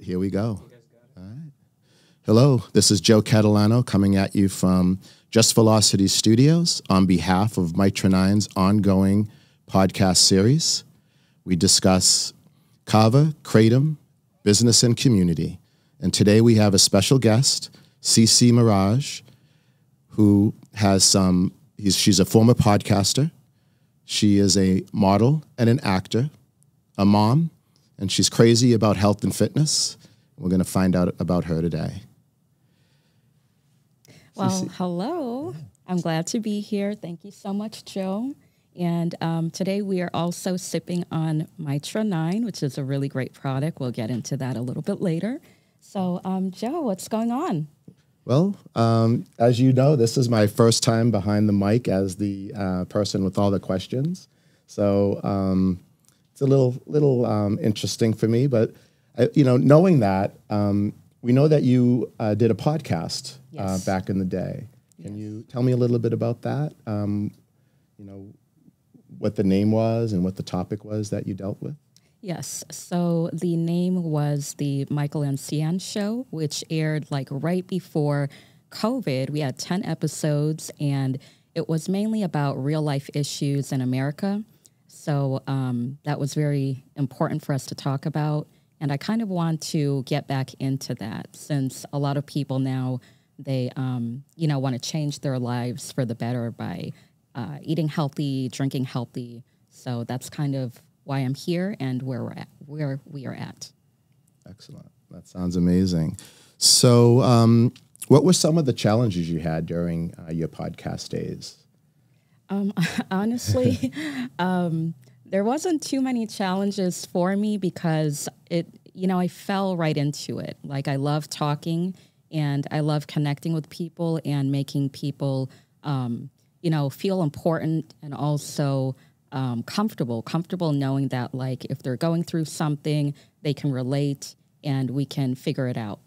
right, here we go. All right. Hello, this is Joe Catalano coming at you from Just Velocity Studios on behalf of Mitra 9's ongoing podcast series. We discuss Kava, Kratom, business, and community. And today we have a special guest, CC Mirage, who has some, she's a former podcaster. She is a model and an actor, a mom, and she's crazy about health and fitness. We're going to find out about her today. Well, hello. I'm glad to be here. Thank you so much, Joe. And um, today we are also sipping on Mitra 9, which is a really great product. We'll get into that a little bit later. So, um, Joe, what's going on? Well, um, as you know, this is my first time behind the mic as the uh, person with all the questions. So um, it's a little little um, interesting for me. But uh, you know, knowing that, um, we know that you uh, did a podcast uh, yes. back in the day. Can yes. you tell me a little bit about that? Um, you know, what the name was and what the topic was that you dealt with? Yes. So the name was the Michael and Sian show, which aired like right before COVID. We had 10 episodes and it was mainly about real life issues in America. So um, that was very important for us to talk about. And I kind of want to get back into that since a lot of people now, they, um, you know, want to change their lives for the better by uh, eating healthy, drinking healthy. So that's kind of why I'm here and where we're at, where we are at. Excellent. That sounds amazing. So, um, what were some of the challenges you had during uh, your podcast days? Um, honestly, um, there wasn't too many challenges for me because it, you know, I fell right into it. Like I love talking and I love connecting with people and making people, um, you know, feel important and also um, comfortable, comfortable knowing that like if they're going through something, they can relate and we can figure it out.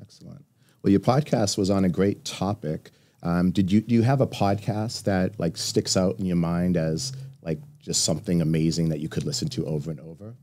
Excellent. Well, your podcast was on a great topic. Um, did you do you have a podcast that like sticks out in your mind as like just something amazing that you could listen to over and over?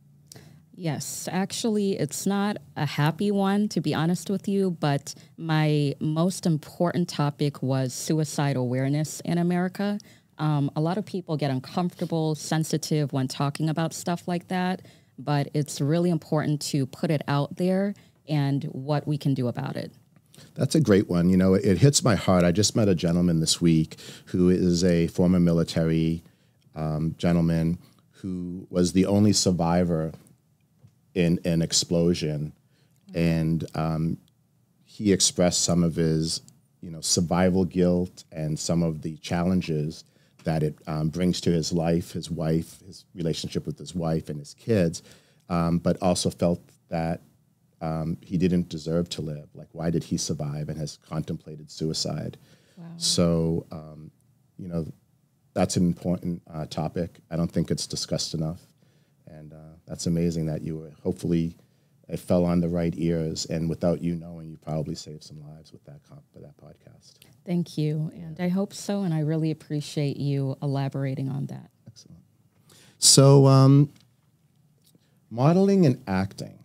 Yes, actually, it's not a happy one, to be honest with you, but my most important topic was suicide awareness in America. Um, a lot of people get uncomfortable, sensitive when talking about stuff like that, but it's really important to put it out there and what we can do about it. That's a great one. You know, it hits my heart. I just met a gentleman this week who is a former military um, gentleman who was the only survivor in an explosion, and um, he expressed some of his, you know, survival guilt and some of the challenges that it um, brings to his life, his wife, his relationship with his wife and his kids, um, but also felt that um, he didn't deserve to live. Like, why did he survive and has contemplated suicide? Wow. So, um, you know, that's an important uh, topic. I don't think it's discussed enough. And uh, that's amazing that you were hopefully it fell on the right ears, and without you knowing, you probably saved some lives with that comp- with that podcast. Thank you. And I hope so. And I really appreciate you elaborating on that. Excellent. So, um, modeling and acting.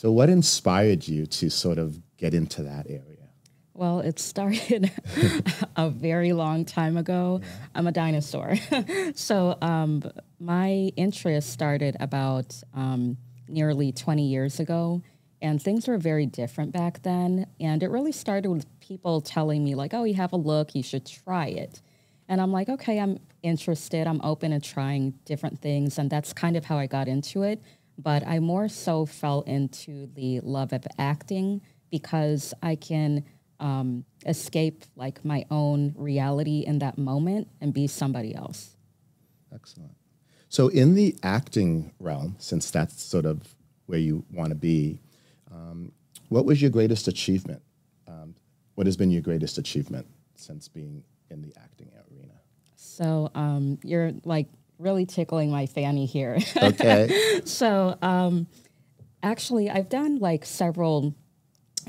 So, what inspired you to sort of get into that area? Well, it started a very long time ago. Yeah. I'm a dinosaur. so, um, my interest started about um, nearly 20 years ago. And things were very different back then. And it really started with people telling me, like, oh, you have a look, you should try it. And I'm like, okay, I'm interested. I'm open to trying different things. And that's kind of how I got into it. But I more so fell into the love of acting because I can um, escape like my own reality in that moment and be somebody else. Excellent. So, in the acting realm, since that's sort of where you want to be, um, what was your greatest achievement? Um, what has been your greatest achievement since being in the acting arena? So um, you're like really tickling my fanny here. Okay. so um, actually, I've done like several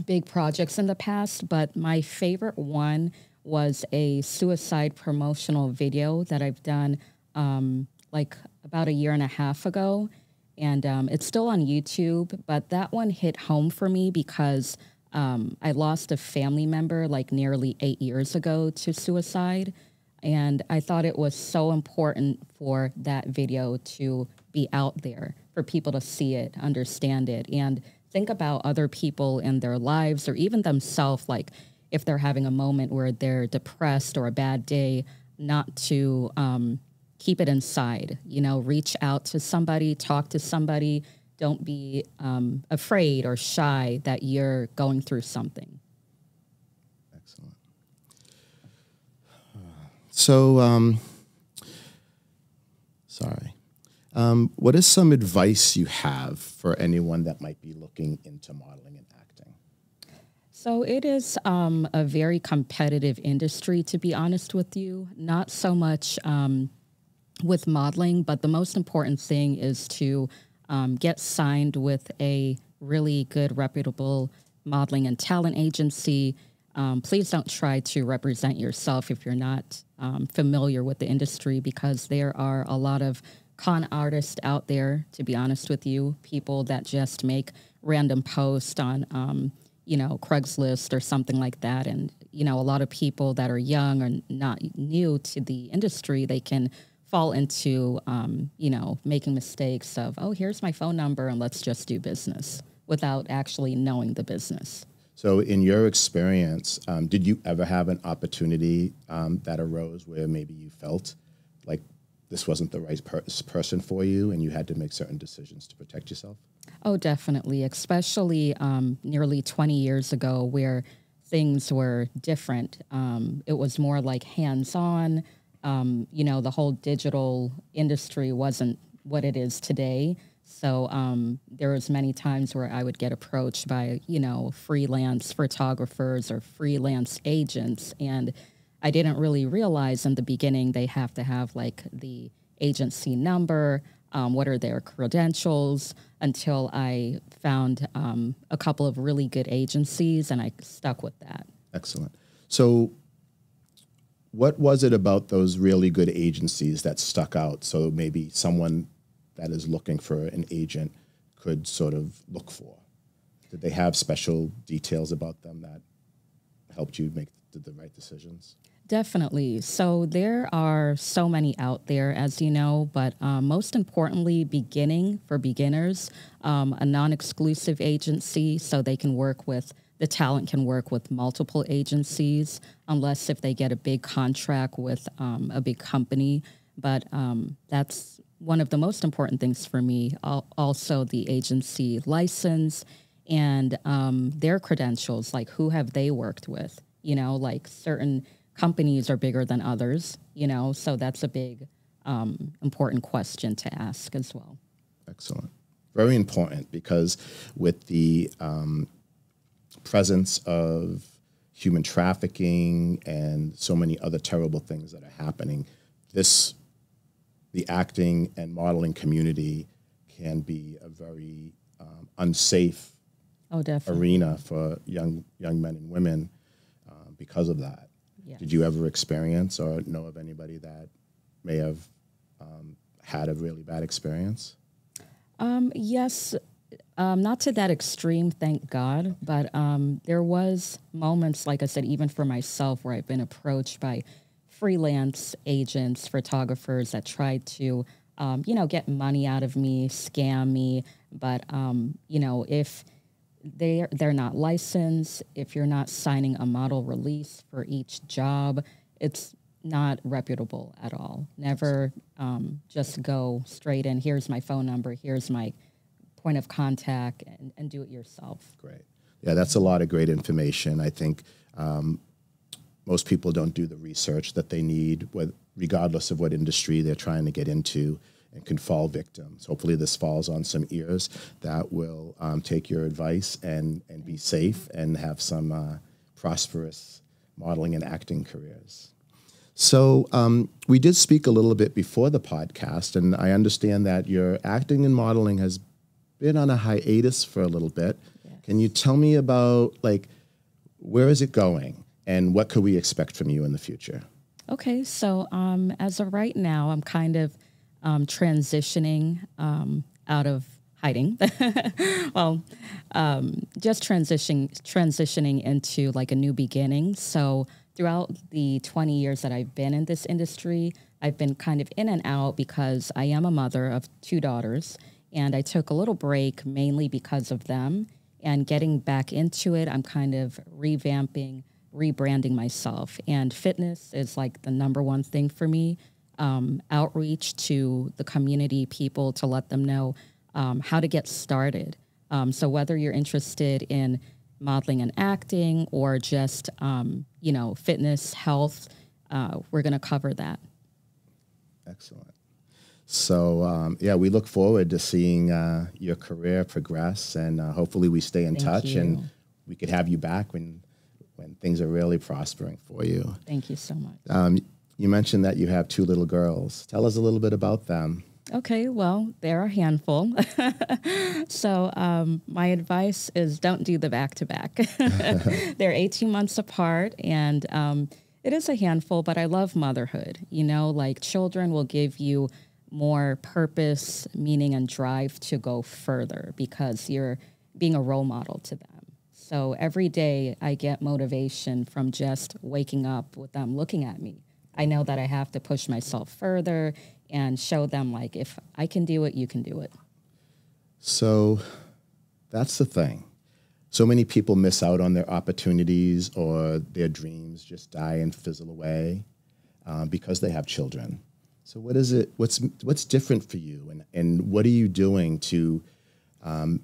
big projects in the past, but my favorite one was a suicide promotional video that I've done um, like about a year and a half ago and um, it's still on YouTube. But that one hit home for me because um, I lost a family member like nearly eight years ago to suicide. And I thought it was so important for that video to be out there for people to see it, understand it, and think about other people in their lives or even themselves. Like if they're having a moment where they're depressed or a bad day, not to um, keep it inside. You know, reach out to somebody, talk to somebody. Don't be um, afraid or shy that you're going through something. Excellent. So, um, sorry. Um, what is some advice you have for anyone that might be looking into modeling and acting? So it is um, a very competitive industry, to be honest with you. Not so much um, with modeling, but the most important thing is to um, get signed with a really good, reputable modeling and talent agency. Um, please don't try to represent yourself if you're not um, familiar with the industry because there are a lot of con artists out there, to be honest with you, people that just make random posts on, um, you know, Craigslist or something like that. And, you know, a lot of people that are young or not new to the industry, they can fall into, um, you know, making mistakes of, oh, here's my phone number and let's just do business without actually knowing the business. So, in your experience, um, did you ever have an opportunity um, that arose where maybe you felt like this wasn't the right per- person for you and you had to make certain decisions to protect yourself? Oh, definitely, especially um, nearly 20 years ago where things were different. Um, it was more like hands on. Um, you know, the whole digital industry wasn't what it is today. So um, there was many times where I would get approached by, you know, freelance photographers or freelance agents and I didn't really realize in the beginning they have to have like the agency number, um, what are their credentials, until I found um, a couple of really good agencies and I stuck with that. Excellent. So, what was it about those really good agencies that stuck out? So, maybe someone that is looking for an agent could sort of look for? Did they have special details about them that helped you make the right decisions? Definitely. So there are so many out there, as you know, but um, most importantly, beginning for beginners, um, a non exclusive agency so they can work with, the talent can work with multiple agencies, unless if they get a big contract with um, a big company. But um, that's one of the most important things for me. Also, the agency license and um, their credentials, like who have they worked with? You know, like certain companies are bigger than others, you know, so that's a big um, important question to ask as well. Excellent. Very important because with the um, presence of human trafficking and so many other terrible things that are happening, this, the acting and modeling community can be a very um, unsafe oh, arena for young young men and women uh, because of that. Yes. Did you ever experience or know of anybody that may have um, had a really bad experience? Um, yes, um, not to that extreme, thank God, but um, there was moments, like I said, even for myself, where I've been approached by freelance agents, photographers that tried to, um, you know, get money out of me, scam me. But um, you know, if they're they're not licensed. If you're not signing a model release for each job, it's not reputable at all. Never um, just go straight in. Here's my phone number. Here's my point of contact, and, and do it yourself. Great. Yeah, that's a lot of great information. I think um, most people don't do the research that they need, regardless of what industry they're trying to get into and can fall victims. Hopefully, this falls on some ears that will um, take your advice and, and be safe and have some uh, prosperous modeling and acting careers. So, um, we did speak a little bit before the podcast, and I understand that your acting and modeling has been on a hiatus for a little bit. Yes. Can you tell me about, like, where is it going and what could we expect from you in the future? Okay, so um, as of right now, I'm kind of um, transitioning um, out of hiding. well, um, just transitioning transitioning into like a new beginning. So throughout the 20 years that I've been in this industry, I've been kind of in and out because I am a mother of two daughters, and I took a little break mainly because of them. And getting back into it, I'm kind of revamping, rebranding myself. And fitness is like the number one thing for me. Um, outreach to the community people to let them know um, how to get started. Um, so whether you're interested in modeling and acting or just um, you know fitness, health, uh, we're going to cover that. Excellent. So um, yeah, we look forward to seeing uh, your career progress, and uh, hopefully we stay in Thank touch, you. and we could have you back when when things are really prospering for you. Thank you so much. Um, you mentioned that you have two little girls. Tell us a little bit about them. Okay, well, they're a handful. so, um, my advice is don't do the back to back. They're 18 months apart, and um, it is a handful, but I love motherhood. You know, like children will give you more purpose, meaning, and drive to go further because you're being a role model to them. So, every day I get motivation from just waking up with them looking at me. I know that I have to push myself further and show them like if I can do it, you can do it. So that's the thing. So many people miss out on their opportunities or their dreams just die and fizzle away uh, because they have children. So what is it? What's what's different for you, and and what are you doing to um,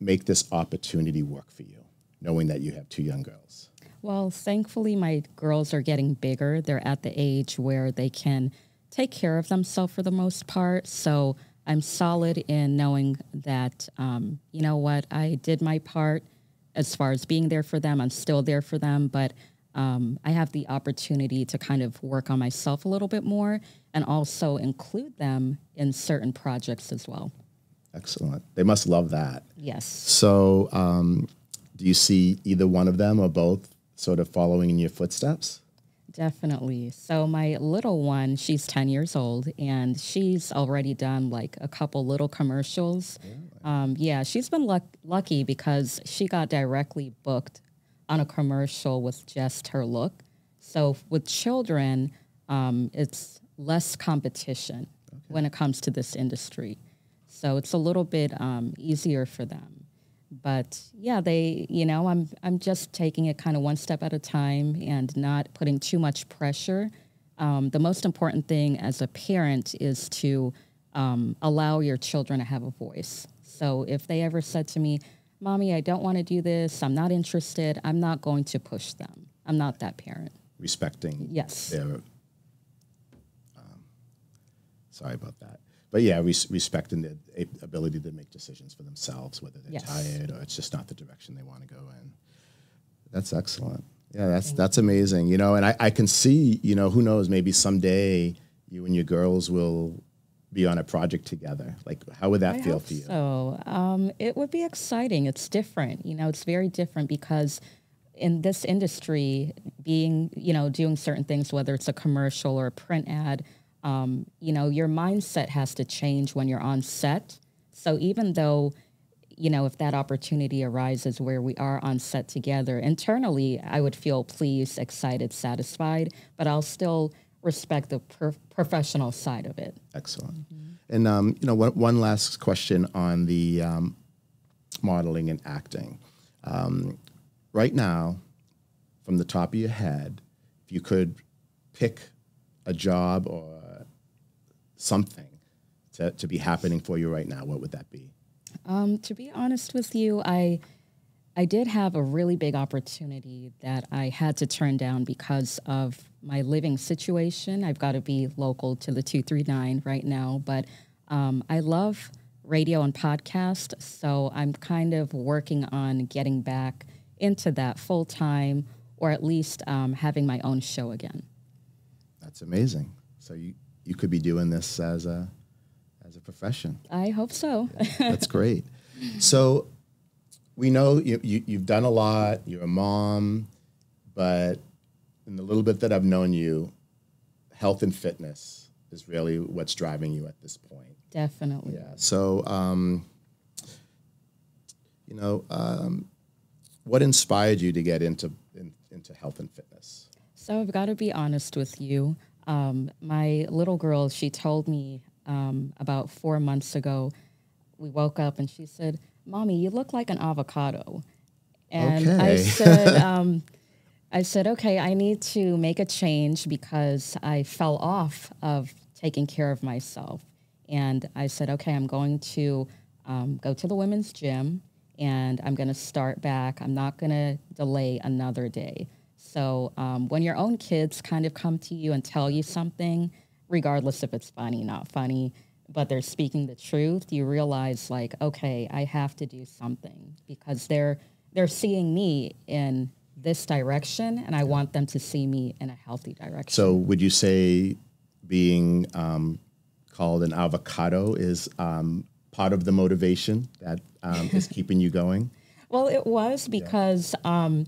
make this opportunity work for you, knowing that you have two young girls? Well, thankfully, my girls are getting bigger. They're at the age where they can take care of themselves for the most part. So I'm solid in knowing that, um, you know what, I did my part as far as being there for them. I'm still there for them, but um, I have the opportunity to kind of work on myself a little bit more and also include them in certain projects as well. Excellent. They must love that. Yes. So, um, do you see either one of them or both sort of following in your footsteps? Definitely. So my little one, she's 10 years old and she's already done like a couple little commercials. Um, yeah, she's been luck- lucky because she got directly booked on a commercial with just her look. So with children, um, it's less competition when it comes to this industry. So it's a little bit um, easier for them but yeah, they, you know, I'm I'm just taking it kind of one step at a time and not putting too much pressure. Um, the most important thing as a parent is to um, allow your children to have a voice. So if they ever said to me, "Mommy, I don't want to do this. I'm not interested," I'm not going to push them. I'm not that parent. Respecting Yes. their. Um, sorry about that. But yeah, res- respecting the ability to make decisions for themselves, whether they're Yes. tired or it's just not the direction they want to go in. That's excellent. Yeah, that's that's amazing. You know, and I, I can see, you know, who knows, maybe someday you and your girls will be on a project together. Like, how would that I feel for you? So um, it would be exciting. It's different. You know, it's very different because in this industry, being you know doing certain things, whether it's a commercial or a print ad, um, you know, your mindset has to change when you're on set. So even though you know, if that opportunity arises where we are on set together, internally, I would feel pleased, excited, satisfied, but I'll still respect the pro- professional side of it. Excellent. And um, you know, one, one last question on the um, modeling and acting. Um, right now, from the top of your head, if you could pick a job or something to, to be happening for you right now, what would that be? Um, to be honest with you, I I did have a really big opportunity that I had to turn down because of my living situation. I've got to be local to the 239 right now, but um, I love radio and podcast, so I'm kind of working on getting back into that full time or at least um, having my own show again. That's amazing. So you, you could be doing this as a as a profession. I hope so. That's great. So we know you, you, you've done a lot. You're a mom, but in the little bit that I've known you, health and fitness is really what's driving you at this point. Definitely. Yeah. So, um, you know, um, what inspired you to get into in, into health and fitness? So I've got to be honest with you. Um, my little girl, she told me um, about four months ago. We woke up and she said, "Mommy, you look like an avocado." And I said, um, "I said, okay, I need to make a change because I fell off of taking care of myself." And I said, "Okay, I'm going to um, go to the women's gym." And I'm going to start back. I'm not going to delay another day. So um, when your own kids kind of come to you and tell you something, regardless if it's funny, not funny, but they're speaking the truth, you realize like, okay, I have to do something because they're they're seeing me in this direction, and I want them to see me in a healthy direction. So, would you say being um, called an avocado is um, part of the motivation that um, is keeping you going? Well, it was because um,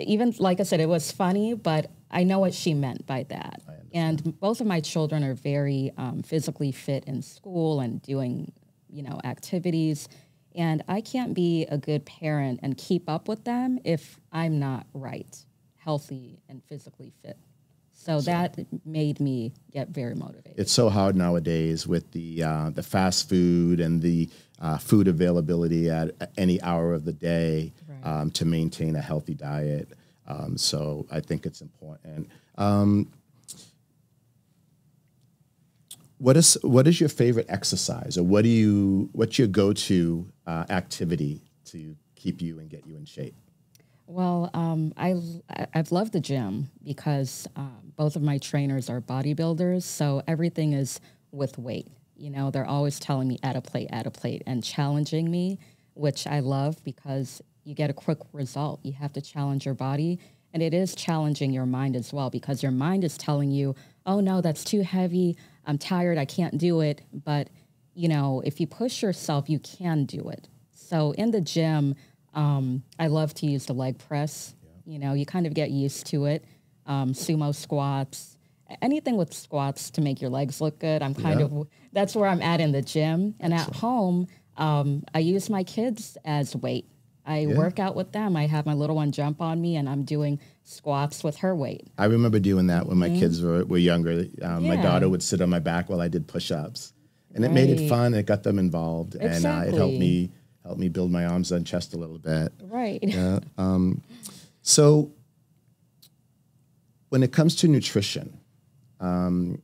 even like I said, it was funny, but I know what she meant by that. And both of my children are very um, physically fit in school and doing, you know, activities. And I can't be a good parent and keep up with them if I'm not right, healthy, and physically fit. So, that made me get very motivated. It's so hard nowadays with the uh, the fast food and the uh, food availability at any hour of the day Right. Um, to maintain a healthy diet. Um, so I think it's important. Um, what is what is your favorite exercise, or what do you what's your go to uh, activity to keep you and get you in shape? Well, um, I, I've loved the gym because um, both of my trainers are bodybuilders, so everything is with weight. You know, they're always telling me add a plate, add a plate, and challenging me, which I love because you get a quick result. You have to challenge your body, and it is challenging your mind as well because your mind is telling you, "Oh no, that's too heavy. I'm tired. I can't do it." But you know, if you push yourself, you can do it. So in the gym, um, I love to use the leg press. You know, you kind of get used to it. Um, sumo squats, anything with squats to make your legs look good. I'm kind Yeah. of that's where I'm at in the gym. And at home, um, I use my kids as weight. I work out with them. I have my little one jump on me, and I'm doing squats with her weight. I remember doing that when my kids were, were younger. Um, My daughter would sit on my back while I did push-ups, and it made it fun. It got them involved, and uh, it helped me helped me build my arms and chest a little bit. Right. Yeah. So, when it comes to nutrition, um,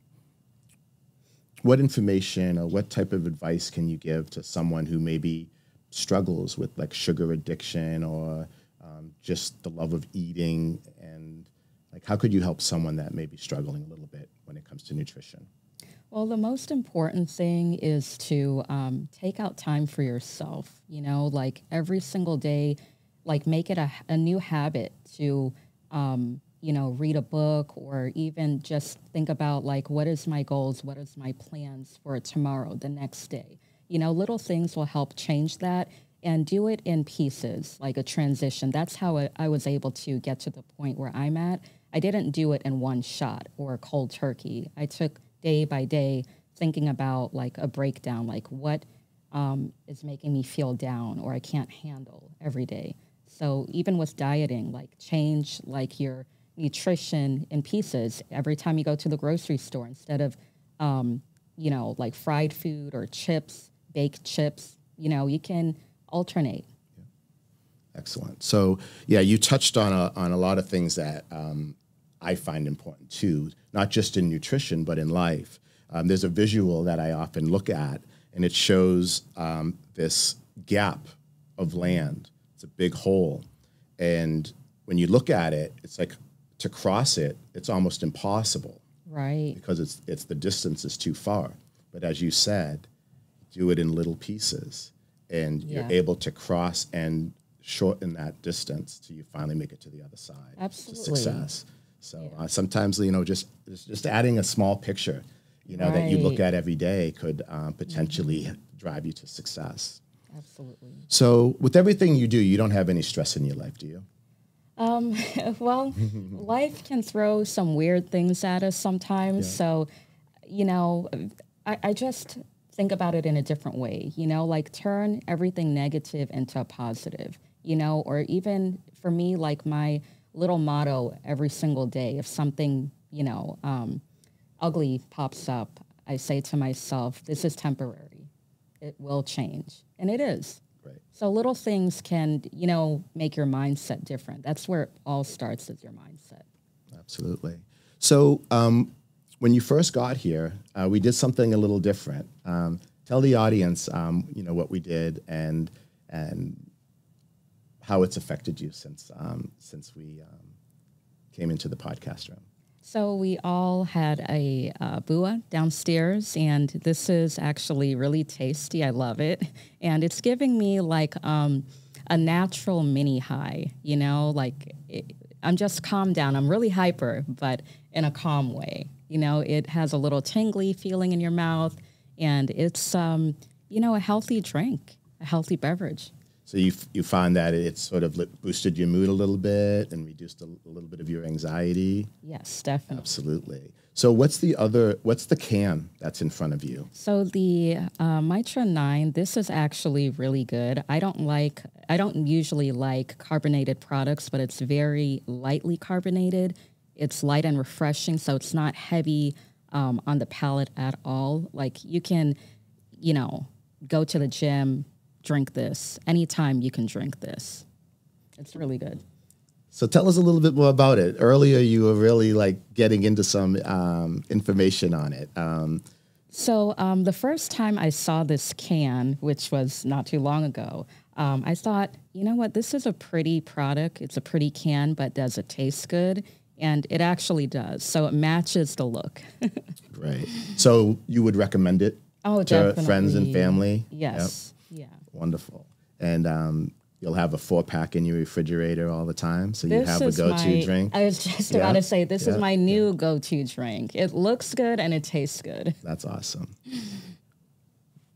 what information or what type of advice can you give to someone who maybe struggles with like sugar addiction or um, just the love of eating and like how could you help someone that may be struggling a little bit when it comes to nutrition? Well, the most important thing is to um, take out time for yourself. You know, like every single day, like make it a, a new habit to, um, you know, read a book or even just think about like what is my goals, what is my plans for tomorrow, the next day. You know, little things will help change that and do it in pieces, like a transition. That's how I, was able to get to the point where I'm at. I didn't do it in one shot or cold turkey. I took day by day thinking about like a breakdown, like what um, is making me feel down or I can't handle every day. So even with dieting, like change like your nutrition in pieces every time you go to the grocery store instead of, um, you know, like fried food or chips, baked chips. You know, you can alternate. Excellent. So, yeah, you touched on a, on a lot of things that um, I find important too, not just in nutrition, but in life. Um, there's a visual that I often look at, and it shows um, this gap of land. It's a big hole. And when you look at it, it's like to cross it, it's almost impossible Right. because it's, it's the distance is too far. But as you said, do it in little pieces, and Yeah. you're able to cross and shorten that distance till you finally make it to the other side. to Absolutely. success. So uh, sometimes you know just just adding a small picture, you know, that you look at every day could um, potentially drive you to success. Absolutely. So with everything you do, you don't have any stress in your life, do you? Um, well, life can throw some weird things at us sometimes. So, you know, I, I just think about it in a different way, you know, like turn everything negative into a positive, you know, or even for me, like my little motto every single day, if something, you know, um, ugly pops up, I say to myself, this is temporary. It will change. And it is. Right. So little things can, you know, make your mindset different. That's where it all starts is your mindset. Absolutely. So um, when you first got here, uh, we did something a little different. Um, tell the audience, um, you know, what we did and and how it's affected you since um, since we um, came into the podcast room. So we all had a uh, bua downstairs, and this is actually really tasty. I love it, and it's giving me like um, a natural mini high. You know, like it, I'm just calmed down. I'm really hyper, but in a calm way. You know, it has a little tingly feeling in your mouth, and it's um, you know a healthy drink, a healthy beverage. So you, f- you find that it sort of boosted your mood a little bit and reduced a, a little bit of your anxiety. Yes, definitely. Absolutely. So what's the other? What's the can that's in front of you? So the uh, Mitra Nine, this is actually really good. I don't like, I don't usually like carbonated products, but it's very lightly carbonated. It's light and refreshing, so it's not heavy um, on the palate at all. Like you can, you know, go to the gym, drink this. Anytime you can drink this. It's really good. So tell us a little bit more about it. Earlier, you were really like getting into some um, information on it. Um, so um, the first time I saw this can, which was not too long ago, um, I thought, you know what, this is a pretty product. It's a pretty can, but does it taste good? And it actually does. So it matches the look. right. So you would recommend it oh, to definitely. friends and family? Yes. Yep. Yeah. Wonderful. And um, you'll have a four pack in your refrigerator all the time. So you This have a go to my- drink. I was just Yeah. about to say, this Yeah. is my new go to drink. It looks good and it tastes good. That's awesome.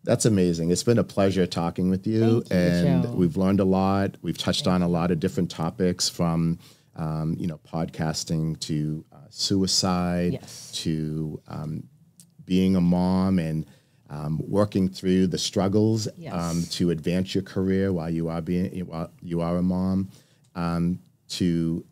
That's amazing. It's been a pleasure talking with you, you, and Joe. we've learned a lot. We've touched on a lot of different topics, from um, you know podcasting to uh, suicide Yes. to um, being a mom and um, working through the struggles Yes. um, to advance your career while you are being while you are a mom, um, to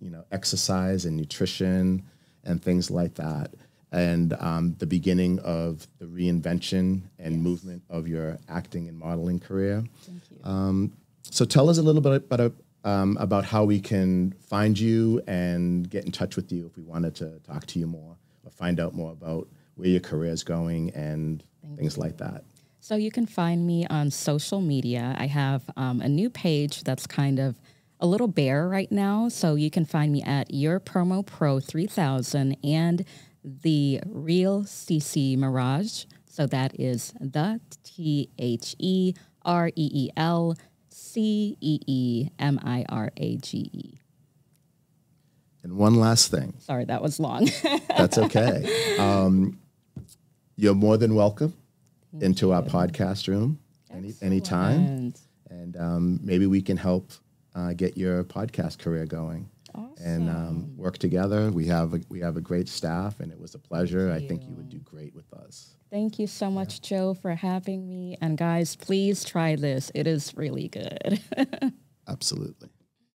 you know exercise and nutrition and things like that, and um, the beginning of the reinvention and movement of your acting and modeling career. Thank you. So tell us a little bit about um, about how we can find you and get in touch with you if we wanted to talk to you more or find out more about where your career is going and things like that. So you can find me on social media. I have um, a new page that's kind of a little bare right now. So you can find me at Your Promo Pro 3000 and the Real CC Mirage. So that is the T H E R E E L C E E M I R A G E. And one last thing, Sorry, that was long. that's okay. um, you're more than welcome into our podcast room any anytime, And and um, maybe we can help uh, get your podcast career going. And um, work together. We have a, we have a great staff, and it was a pleasure. I think you would do great with us. Thank you so much, Joe, for having me. And guys, please try this. It is really good. Absolutely.